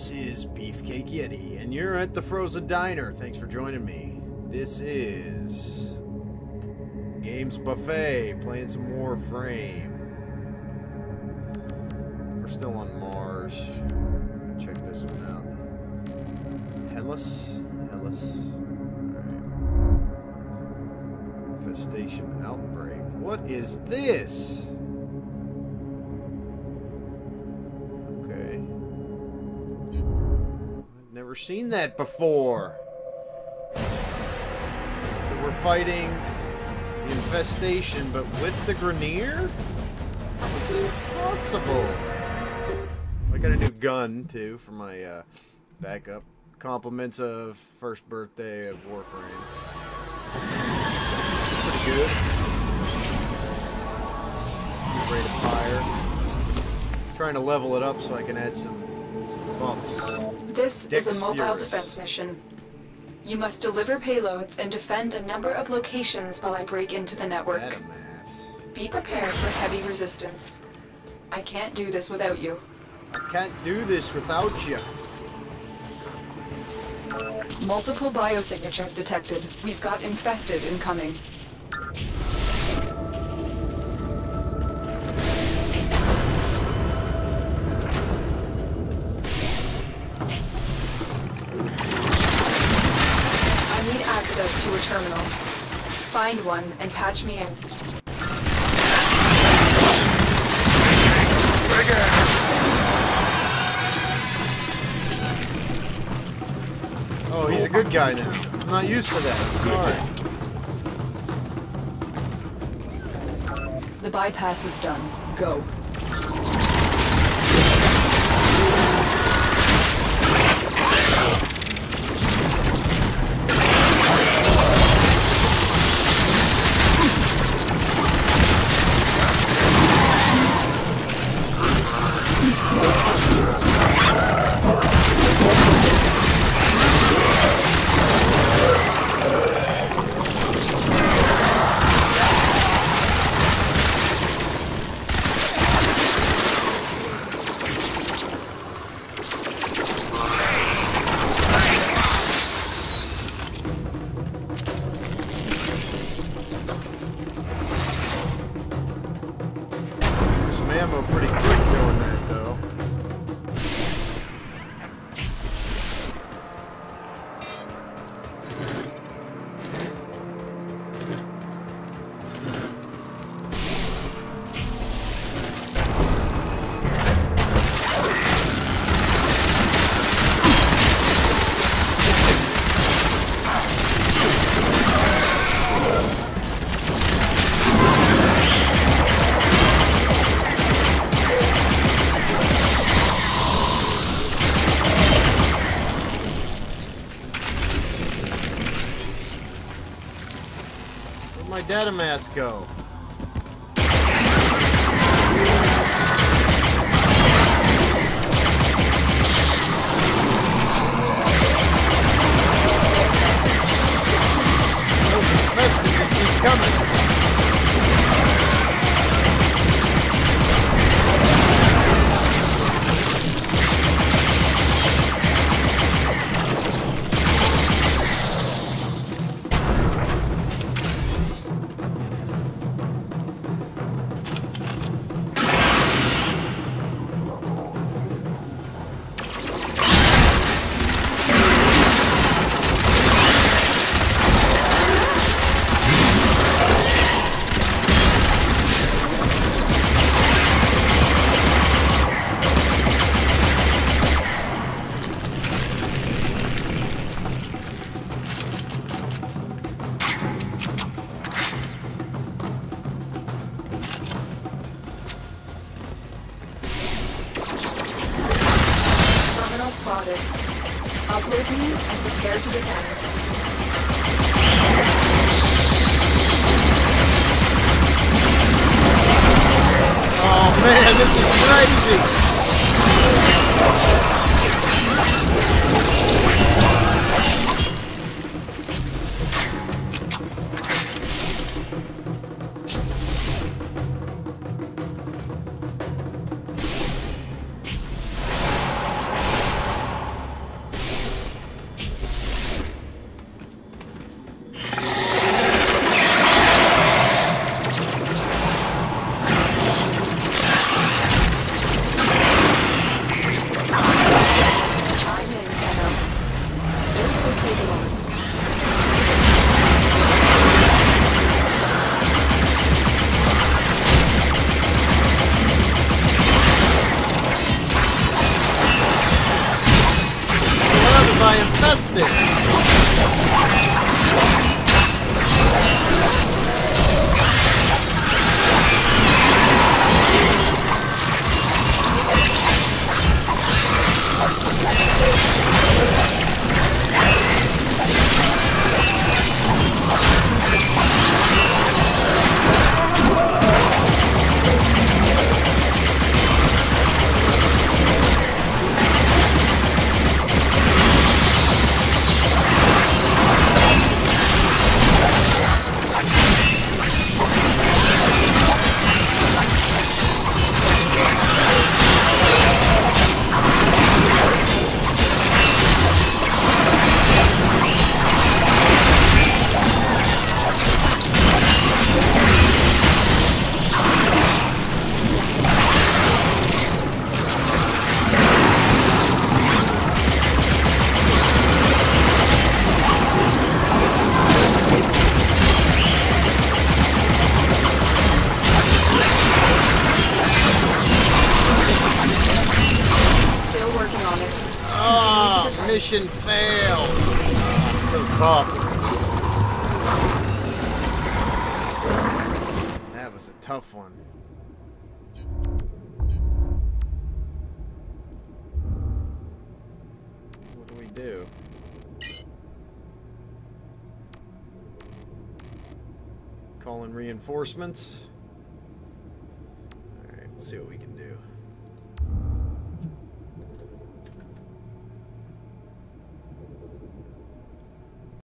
This is Beefcake Yeti, and you're at the Frozen Diner. Thanks for joining me. This is Games Buffet, playing some Warframe. We're still on Mars. Check this one out. Hellas? Hellas. Alright. Infestation outbreak. What is this? Never seen that before. So we're fighting the infestation, but with the Grineer? How is this possible? I got a new gun, too, for my uh, backup. Compliments of first birthday of Warframe. Pretty good. Rate of fire. Trying to level it up so I can add some buffs. This Dex is a mobile defense mission. You must deliver payloads and defend a number of locations while I break into the network. Be prepared for heavy resistance. I can't do this without you. I can't do this without you. Multiple biosignatures detected. We've got infested incoming. Terminal. Find one and patch me in. Oh, he's a good guy now. I'm not used to that. Sorry. The bypass is done. Go. Where'd my datamass go? Those just keep coming. Oh man, this is crazy! Fantastic! Mission failed. So tough. That was a tough one. What do we do? Call in reinforcements. Alright, let's see what we can do.